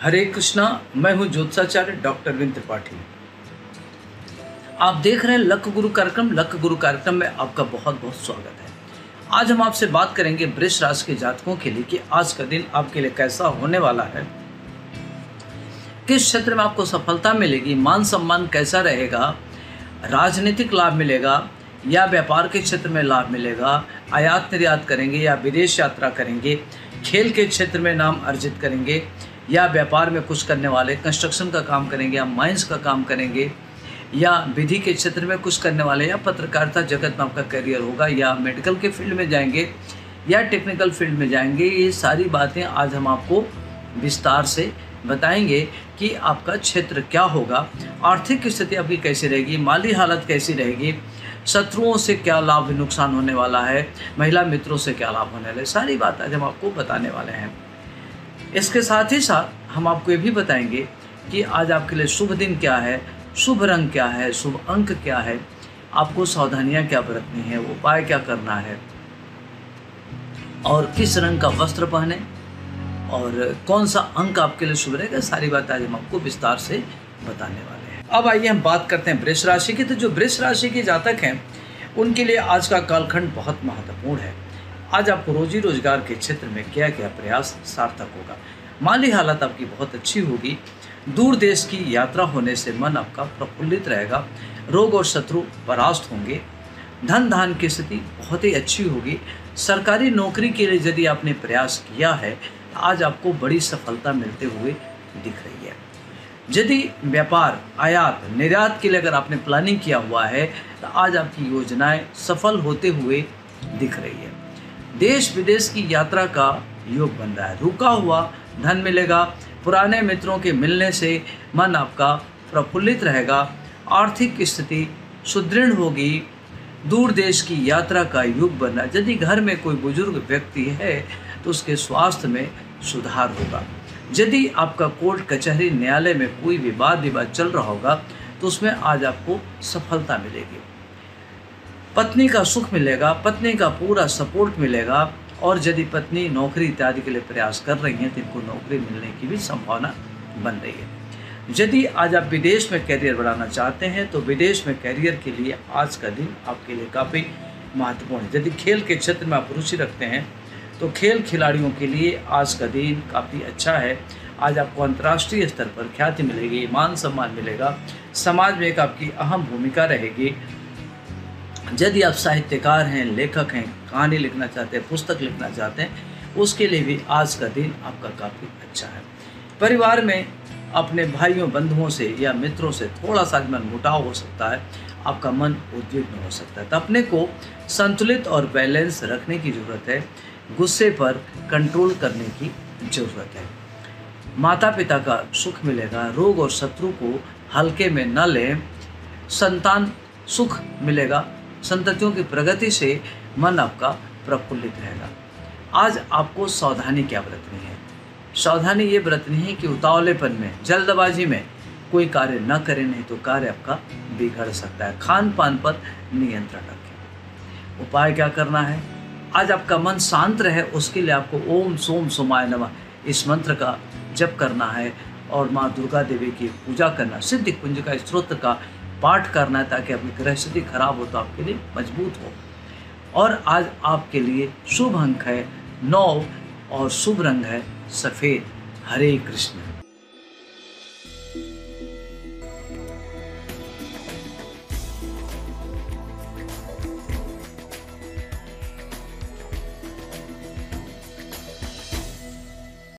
हरे कृष्णा, मैं हूँ ज्योतिषाचार्य doctor win Tripathi. आप देख रहे हैं लक गुरु कार्यक्रम। लक गुरु कार्यक्रम में आपका बहुत बहुत स्वागत है। आज हम आपसे बात करेंगे वृक्ष राशि के जातकों के लिए कि आज का दिन आपके लिए कैसा होने वाला है, किस क्षेत्र में आपको सफलता मिलेगी, मान सम्मान कैसा रहेगा, राजनीतिक लाभ मिलेगा या व्यापार के क्षेत्र में लाभ मिलेगा आयात निर्यात करेंगे या विदेश यात्रा करेंगे खेल के क्षेत्र में नाम अर्जित करेंगे या व्यापार में कुछ करने वाले कंस्ट्रक्शन का काम करेंगे या माइंस का काम करेंगे या विधि के क्षेत्र में कुछ करने वाले या पत्रकारिता जगत में आपका करियर होगा या मेडिकल के फ़ील्ड में जाएँगे या टेक्निकल फ़ील्ड में जाएँगे, ये सारी बातें आज हम आपको विस्तार से बताएँगे कि आपका क्षेत्र क्या होगा, आर्थिक स्थिति आपकी कैसी रहेगी, माली हालत कैसी रहेगी शत्रुओं से क्या लाभ नुकसान होने वाला है? महिला मित्रों से क्या लाभ होने वाला है? सारी बात आज हम आपको बताने वाले हैं। इसके साथ ही साथ हम आपको ये भी बताएँगे कि आज आपके लिए शुभ दिन क्या है? शुभ रंग क्या है? शुभ अंक क्या है? आपको सावधानियाँ क्या बरतनी है? उपाय क्या करना है? और किस रंग का वस्त्र पहने? और कौन सा अंक आपके लिए शुभ रहेगा? सारी बात आज हम आपको विस्तार से बताने वाले अब आइए हम बात करते हैं वृक्ष राशि की। तो जो वृक्ष राशि के जातक हैं, उनके लिए आज का कालखंड बहुत महत्वपूर्ण है। आज आपको रोजी रोज़गार के क्षेत्र में क्या क्या प्रयास सार्थक होगा। माली हालत आपकी बहुत अच्छी होगी। दूर देश की यात्रा होने से मन आपका प्रफुल्लित रहेगा। रोग और शत्रु परास्त होंगे। धन धान की स्थिति बहुत ही अच्छी होगी। सरकारी नौकरी के लिए यदि आपने प्रयास किया है तो आज आपको बड़ी सफलता मिलते हुए दिख रही है। यदि व्यापार, आयात, निर्यात के लिए अगर आपने प्लानिंग किया हुआ है तो आज आपकी योजनाएँ सफल होते हुए दिख रही है। देश विदेश की यात्रा का योग बन रहा है। रुका हुआ धन मिलेगा, पुराने मित्रों के मिलने से मन आपका प्रफुल्लित रहेगा, आर्थिक स्थिति सुदृढ़ होगी, दूर देश की यात्रा का युग बना यदि घर में कोई बुज़ुर्ग व्यक्ति है तो उसके स्वास्थ्य में सुधार होगा। यदि आपका कोर्ट कचहरी न्यायालय में कोई विवाद विवाद चल रहा होगा तो उसमें आज आपको सफलता मिलेगी। पत्नी का सुख मिलेगा, पत्नी का पूरा सपोर्ट मिलेगा, और यदि पत्नी नौकरी इत्यादि के लिए प्रयास कर रही हैं तो इनको नौकरी मिलने की भी संभावना बन रही है। यदि आज आप विदेश में कैरियर बढ़ाना चाहते हैं तो विदेश में कैरियर के लिए आज का दिन आपके लिए काफ़ी महत्वपूर्ण है। यदि खेल के क्षेत्र में आप रुचि रखते हैं तो खेल खिलाड़ियों के लिए आज का दिन काफ़ी अच्छा है। आज आपको अंतर्राष्ट्रीय स्तर पर ख्याति मिलेगी, मान सम्मान मिलेगा। समाज में एक आपकी अहम भूमिका रहेगी। यदि आप साहित्यकार हैं, लेखक हैं, कहानी लिखना चाहते हैं, पुस्तक लिखना चाहते हैं, उसके लिए भी आज का दिन आपका काफ़ी अच्छा है। परिवार में अपने भाइयों, बंधुओं से या मित्रों से थोड़ा सा मन मुटाव हो सकता है। आपका मन उद्विग्न हो सकता है। तो अपने को संतुलित और बैलेंस रखने की ज़रूरत है। गुस्से पर कंट्रोल करने की ज़रूरत है। माता पिता का सुख मिलेगा, रोग और शत्रु को हल्के में न लें। संतान सुख मिलेगा, संततियों की प्रगति से मन आपका प्रफुल्लित रहेगा। आज आपको सावधानी क्या बरतनी है? सावधानी ये बरतनी है कि उतावलेपन में, जल्दबाजी में कोई कार्य न करें, नहीं तो कार्य आपका बिगड़ सकता है। खान पान पर नियंत्रण रखें। उपाय क्या करना है? आज आपका मन शांत रहे, उसके लिए आपको ओम सोम सोमाय नमः इस मंत्र का जप करना है और माँ दुर्गा देवी की पूजा करना सिद्धि कुंज का स्त्रोत्र का पाठ करना है ताकि आपकी ग्रह स्थिति खराब हो तो आपके लिए मज़बूत हो। और आज आपके लिए शुभ अंक है, नौ और शुभ रंग है, सफ़ेद। हरे कृष्ण।